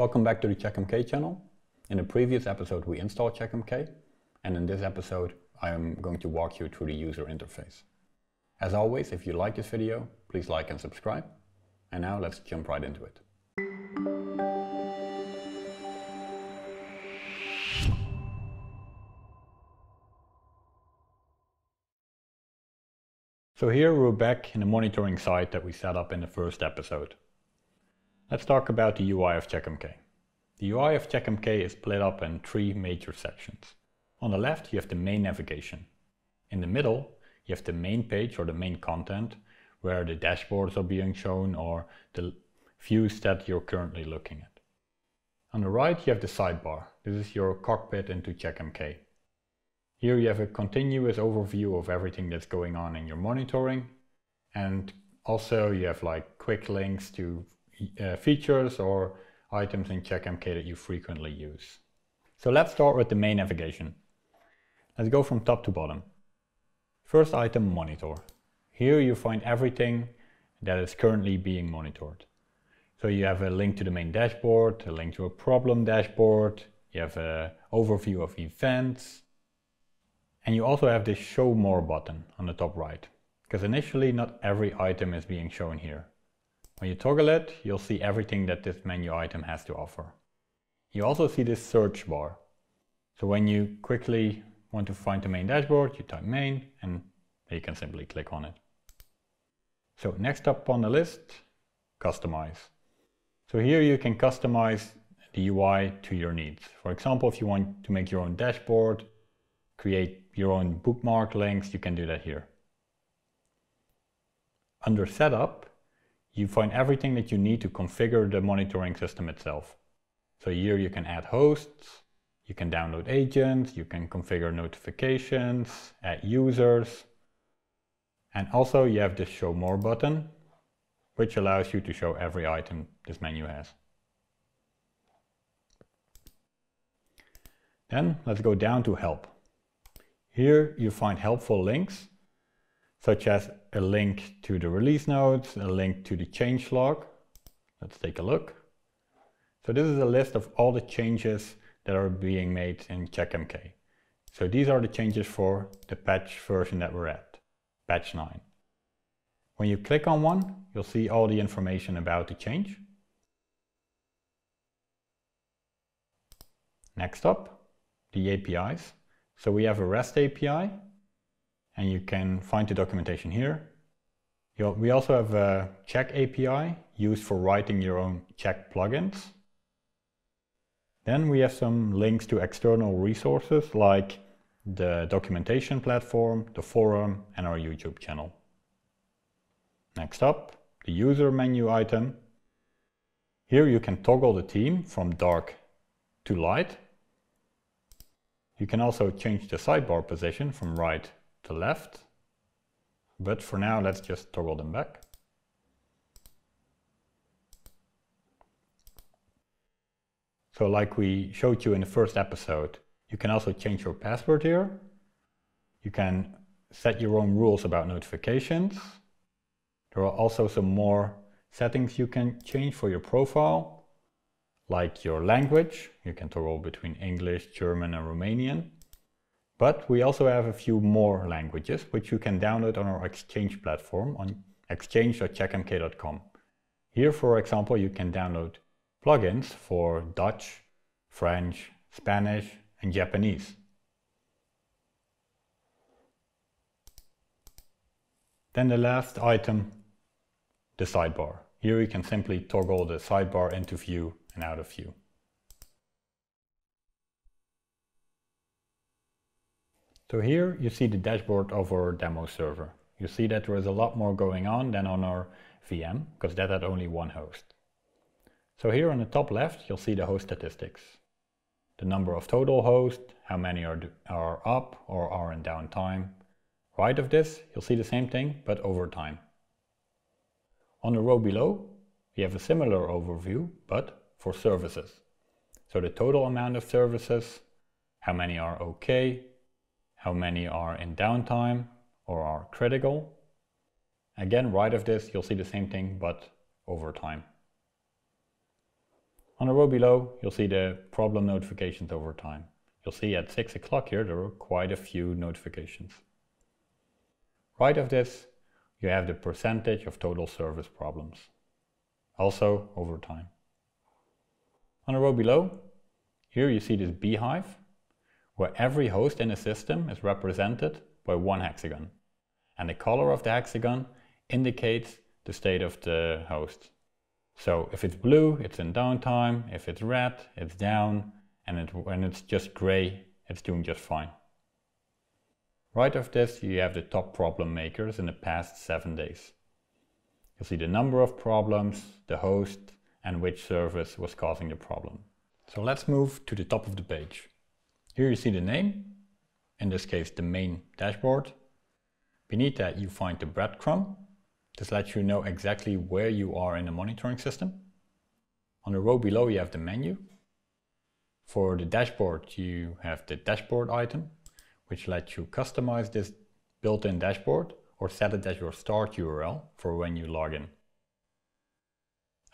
Welcome back to the CheckMK channel. In the previous episode we installed CheckMK and in this episode I am going to walk you through the user interface. As always, if you like this video, please like and subscribe. And now let's jump right into it. So here we're back in the monitoring site that we set up in the first episode. Let's talk about the UI of CheckMK. The UI of CheckMK is split up in three major sections. On the left you have the main navigation. In the middle you have the main page or the main content where the dashboards are being shown or the views that you're currently looking at. On the right you have the sidebar. This is your cockpit into CheckMK. Here you have a continuous overview of everything that's going on in your monitoring and also you have like quick links to uh, features or items in CheckMK that you frequently use. So let's start with the main navigation. Let's go from top to bottom. First item, monitor. Here you find everything that is currently being monitored. So you have a link to the main dashboard, a link to a problem dashboard, you have an overview of events, and you also have this show more button on the top right, because initially not every item is being shown here. When you toggle it, you'll see everything that this menu item has to offer. You also see this search bar. So when you quickly want to find the main dashboard, you type main and you can simply click on it. So next up on the list, customize. So here you can customize the UI to your needs. For example, if you want to make your own dashboard, create your own bookmark links, you can do that here. Under setup, you find everything that you need to configure the monitoring system itself. So here you can add hosts, you can download agents, you can configure notifications, add users, and also you have this show more button, which allows you to show every item this menu has. Then let's go down to help. Here you find helpful links, such as a link to the release notes, a link to the change log. Let's take a look. So this is a list of all the changes that are being made in CheckMK. So these are the changes for the patch version that we're at, patch 9. When you click on one, you'll see all the information about the change. Next up, the APIs. So we have a REST API and you can find the documentation here. We also have a check API used for writing your own check plugins. Then we have some links to external resources like the documentation platform, the forum and our YouTube channel. Next up, the user menu item. Here you can toggle the theme from dark to light you can also change the sidebar position from right to left, but for now let's just toggle them back. So like we showed you in the first episode, you can also change your password here. You can set your own rules about notifications. There are also some more settings you can change for your profile like your language. You can toggle between English, German and Romanian. But we also have a few more languages which you can download on our Exchange platform on exchange.checkmk.com. Here, for example, you can download plugins for Dutch, French, Spanish and Japanese. Then the last item, the sidebar. Here you can simply toggle the sidebar into view and out of view. So here you see the dashboard of our demo server. You see that there is a lot more going on than on our VM, because that had only one host. So here on the top left, you'll see the host statistics. The number of total hosts, how many are, are up or are in downtime. Right of this, you'll see the same thing, but over time. On the row below, we have a similar overview, but for services. So the total amount of services, how many are okay, how many are in downtime or are critical. Again, right of this, you'll see the same thing, but over time. On the row below, you'll see the problem notifications over time. You'll see at 6 o'clock here, there are quite a few notifications. Right of this, you have the percentage of total service problems. Also over time. On the row below, here you see this beehive, where every host in a system is represented by one hexagon. And the color of the hexagon indicates the state of the host. So if it's blue, it's in downtime. If it's red, it's down. And it, when it's just gray, it's doing just fine. Right of this, you have the top problem makers in the past seven days. You'll see the number of problems, the host, and which service was causing the problem. So let's move to the top of the page. Here you see the name, in this case the main dashboard. Beneath that you find the breadcrumb. This lets you know exactly where you are in the monitoring system. On the row below you have the menu. For the dashboard you have the dashboard item, which lets you customize this built-in dashboard or set it as your start URL for when you log in.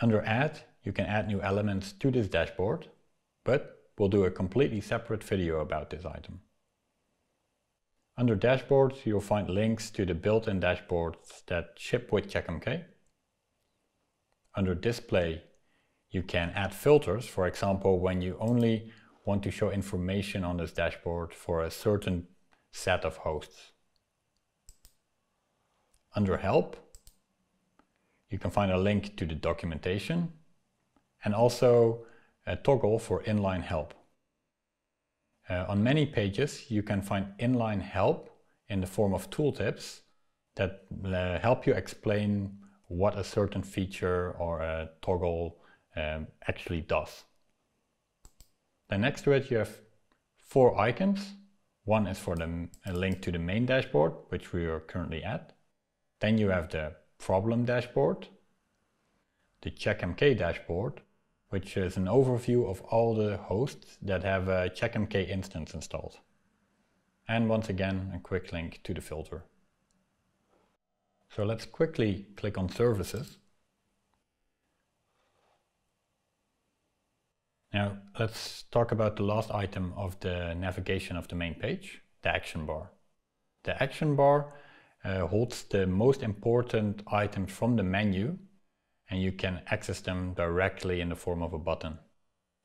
Under Add, you can add new elements to this dashboard, but we'll do a completely separate video about this item. Under Dashboards, you'll find links to the built-in dashboards that ship with CheckMK. Under Display, you can add filters, for example, when you only want to show information on this dashboard for a certain set of hosts. Under Help, you can find a link to the documentation and also a toggle for inline help. Uh, on many pages, you can find inline help in the form of tooltips that uh, help you explain what a certain feature or a toggle um, actually does. Then next to it, you have four icons. One is for the, link to the main dashboard, which we are currently at. Then you have the problem dashboard, the CheckMK dashboard, which is an overview of all the hosts that have a CheckMK instance installed. And once again, a quick link to the filter. So let's quickly click on services. Now let's talk about the last item of the navigation of the main page, the action bar. The action bar uh, holds the most important items from the menu and you can access them directly in the form of a button.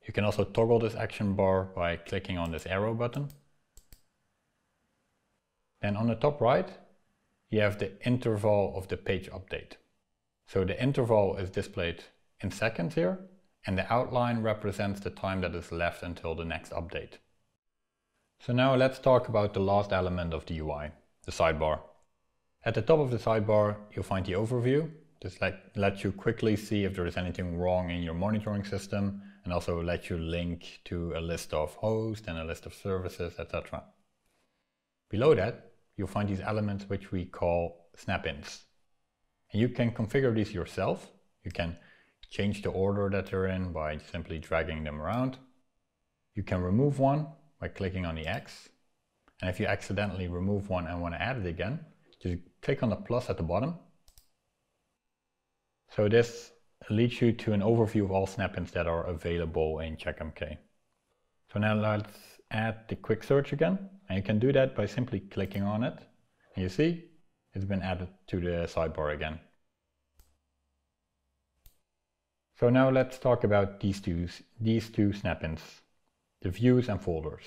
You can also toggle this action bar by clicking on this arrow button. Then on the top right, you have the interval of the page update. So the interval is displayed in seconds here, and the outline represents the time that is left until the next update. So now let's talk about the last element of the UI, the sidebar. At the top of the sidebar, you'll find the overview, this let, lets you quickly see if there is anything wrong in your monitoring system and also let you link to a list of hosts and a list of services, etc. Below that, you'll find these elements which we call snap-ins. And you can configure these yourself. You can change the order that they're in by simply dragging them around. You can remove one by clicking on the X. And if you accidentally remove one and want to add it again, just click on the plus at the bottom so this leads you to an overview of all snap-ins that are available in CheckMK. So now let's add the quick search again. And you can do that by simply clicking on it. And you see, it's been added to the sidebar again. So now let's talk about these two, these two snap-ins, the views and folders.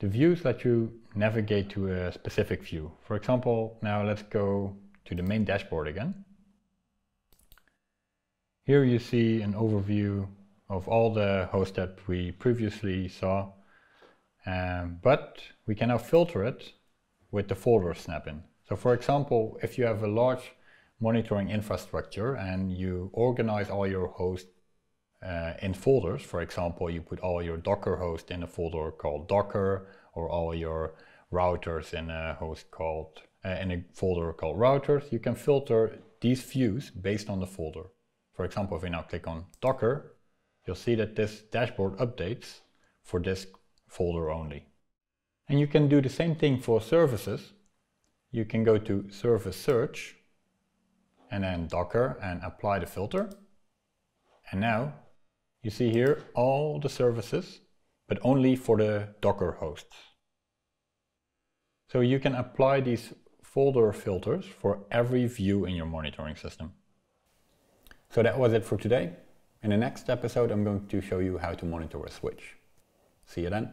The views let you navigate to a specific view. For example, now let's go to the main dashboard again. Here you see an overview of all the hosts that we previously saw, um, but we can now filter it with the folder snap-in. So for example, if you have a large monitoring infrastructure and you organize all your hosts uh, in folders, for example, you put all your Docker hosts in a folder called Docker or all your routers in a host called Uh, in a folder called routers, you can filter these views based on the folder. For example, if we now click on Docker, you'll see that this dashboard updates for this folder only. And you can do the same thing for services. You can go to Service Search and then Docker and apply the filter. And now you see here all the services, but only for the Docker hosts. So you can apply these folder filters for every view in your monitoring system. So that was it for today. In the next episode, I'm going to show you how to monitor a switch. See you then.